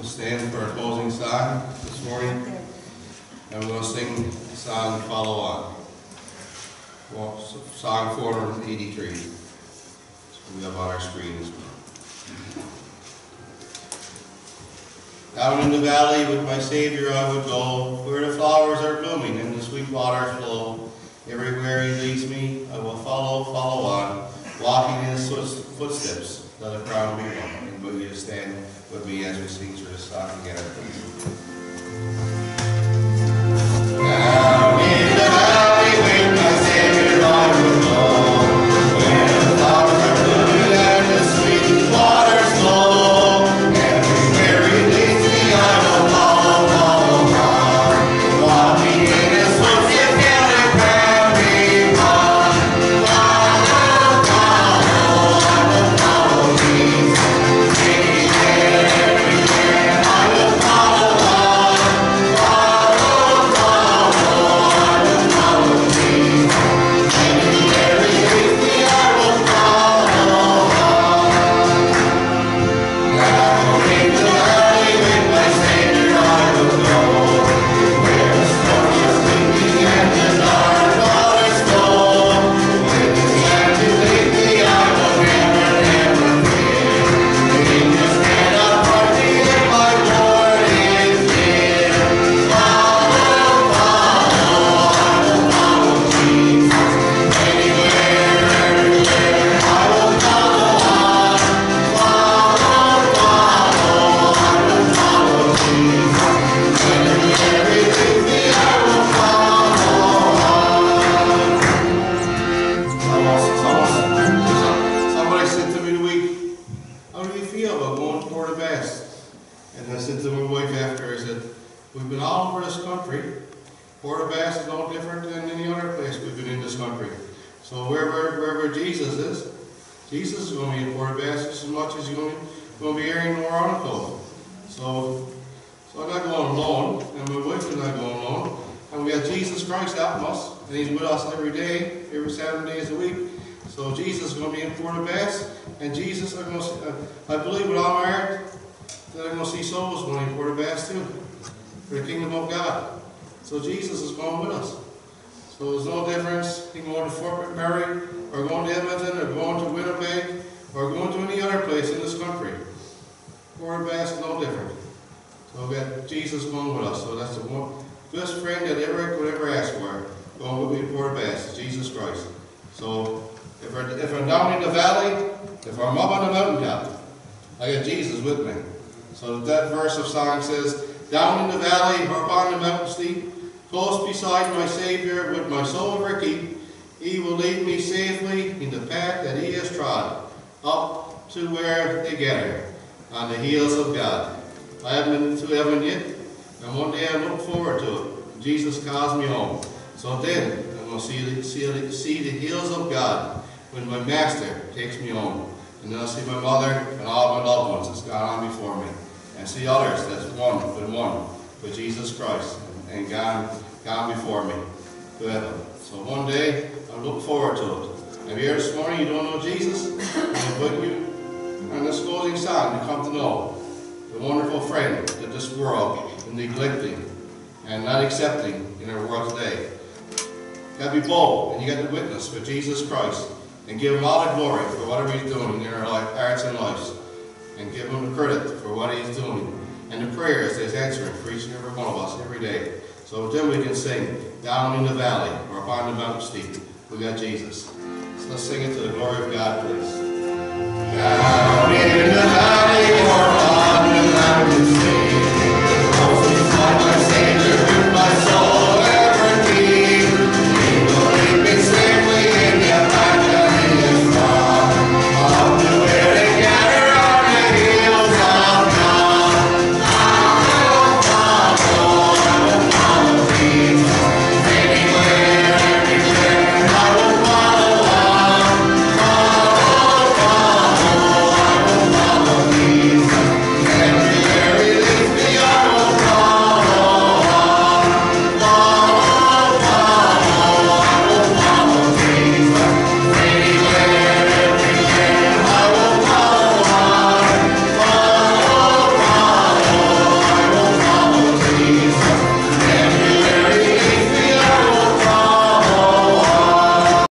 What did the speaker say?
We'll stand for our closing song this morning, and going to sing the song Follow On. Well, Song 483. So we have on our screen as well. Down in the valley with my Savior I would go, where the flowers are blooming and the sweet waters flow. Everywhere He leads me, I will follow, follow on, walking in His footsteps, let a crown be won. And will you stand with me as we sing through this song together, please? We've been all over this country. Port Bass is no different than any other place we've been in this country. So wherever, wherever Jesus is, Jesus is going to be in Port Bass just as much as he's going to, be here in Oronoco. So, so I'm not going alone, and my wife is not going alone. And we have Jesus Christ helping us, and he's with us every day, every seven days a week. So Jesus is going to be in Port Bass, and Jesus, I'm going to, I believe with all my heart that I'm going to see souls going in Port Bass too, for the kingdom of God. So Jesus is going with us. So there's no difference in going to Fort McMurray, or going to Edmonton, or going to Winnipeg, or going to any other place in this country. Port Bass no different. So we got Jesus going with us. So that's the one best friend that ever could ever ask for. Going with me to Port Bass, Jesus Christ. So if we're, if I'm down in the valley, if I'm up on the mountaintop, I got Jesus with me. So that verse of song says, Down in the valley or upon the mountain steep, close beside my Savior, with my soul keep, He will lead me safely in the path that He has trod, up to where they gather, on the heels of God. I haven't been to heaven yet, and one day I look forward to it. Jesus calls me home. So then, I'm going to see the, see, the, see the heels of God when my Master takes me home. And then I'll see my mother and all my loved ones that's gone on before me. And see others that's one, been with Jesus Christ and gone, gone before me to heaven. So one day, I look forward to it. If you're this morning, you don't know Jesus, I invite you on this closing song to come to know the wonderful friend that this world is neglecting and not accepting in our world today. You gotta be bold, and you got to witness for Jesus Christ, and give Him all the glory for whatever He's doing in our life, hearts and lives, and give Him the credit for what He's doing, and the prayers that He's answering for each and every one of us every day. So then we can sing, down in the valley, or upon the mountain steep, we got Jesus. So let's sing it to the glory of God.